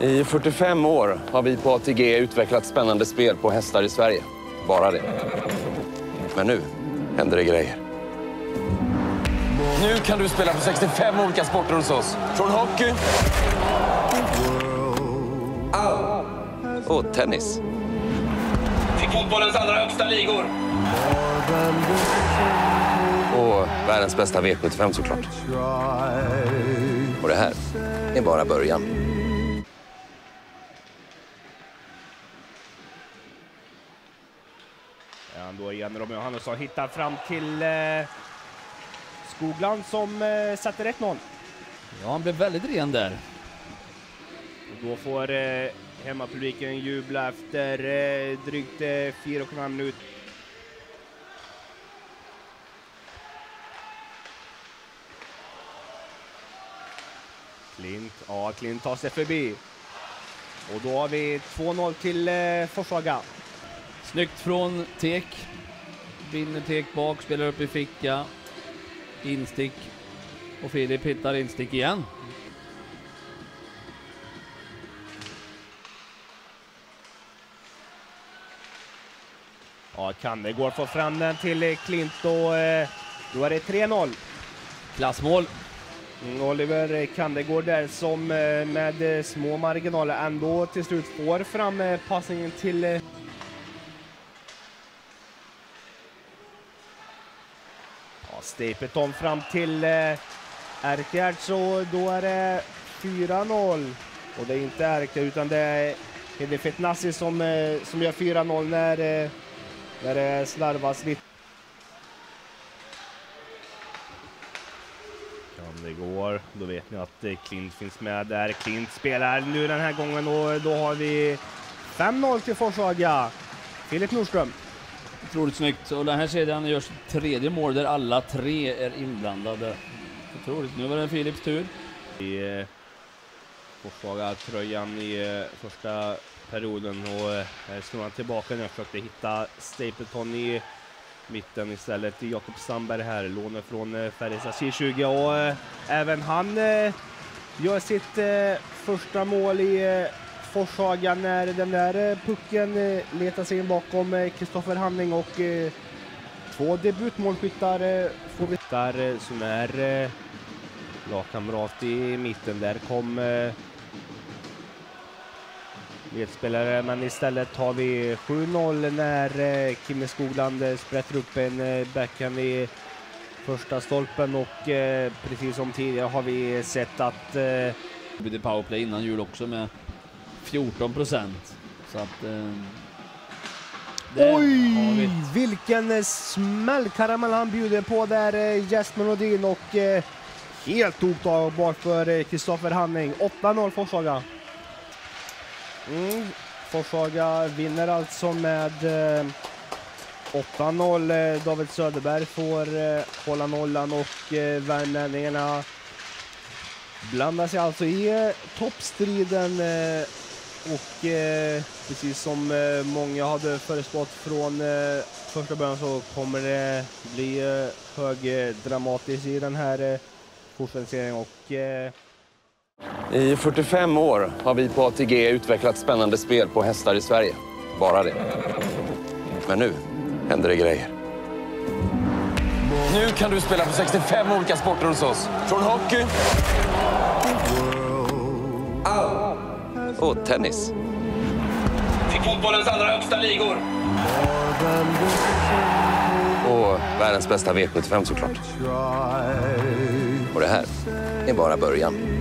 I 45 år har vi på ATG utvecklat spännande spel på hästar i Sverige. Bara det. Men nu händer det grejer. Nu kan du spela på 65 olika sporter hos oss. Från hockey... Och tennis. Till fotbollens allra högsta ligor. Och världens bästa V75 såklart. Och det här är bara början. Ja, då igen Robin Johannesson hittar fram till eh, Skogland som eh, sätter 1-0. Ja, han blev väldigt ren där. Och Då får eh, hemmapubliken jubla efter eh, drygt eh, fyra och en halv minut. Klint, ja Klint tar sig förbi. Och då har vi 2-0 till eh, Forshaga. Snyggt från Tek. Vinner Tek bak, spelar upp i ficka. Instick. Och Filip hittar instick igen. Ja, Kannegård får fram den till eh, Klint och eh, då är det 3-0. Klassmål. Mm, Oliver Kandegård där som eh, med eh, små marginaler ändå till slut får fram eh, passningen till eh, ja, Stapleton fram till eh, så då är det 4-0 och det är inte Erkjärd utan det är Hedi Fetnassi som, eh, som gör 4-0 när, eh, när det slarvas lite. Kan det går. Då vet ni att eh, Klint finns med där. Klint spelar nu den här gången och då har vi 5-0 till Forshaga. Filip Nordström. Otroligt snyggt. Och den här kedjan gör sitt tredje mål där alla tre är inblandade. Otroligt. Nu var det Filips tur. i eh, Forshaga-tröjan i eh, första perioden och eh, här snurrar han tillbaka när Jag försökte hitta Stapleton i mitten istället. Jakob Sandberg här, lånet från Färjestad C20 och även han gör sitt första mål i Forshaga när den där eh, pucken eh, letar sig in bakom eh, Kristoffer Hanning och två debutmålskyttar får vi där som är lagkamrat i mitten. Där kom medspelare, men istället har vi 7-0 när Kimme Skogland sprätter upp en backhand i första stolpen och eh, precis som tidigare har vi sett att eh, Det det powerplay innan jul också med 14 procent. Så att... Eh, Oj! vi. Vilken eh, smällkaramell han bjuder på där, eh, Jesper Nordin och eh, helt otagbart för eh, Kristoffer Hanning. 8-0 Forshaga. Mm. Forshaga vinner alltså med eh, 8-0. Eh, David Söderberg får eh, hålla nollan och eh, värmlänningarna blandar sig alltså i eh, toppstriden eh, och eh, precis som eh, många hade förespått från eh, första början så kommer det bli eh, högdramatiskt i den här eh, fortsättningsserien och eh, I 45 år har vi på ATG utvecklat spännande spel på hästar i Sverige. Bara det. Men nu händer det grejer. Nu kan du spela på 65 olika sporter hos oss. Från hockey... Och tennis. Till fotbollens allra högsta ligor. Och världens bästa V75 såklart. Och det här är bara början.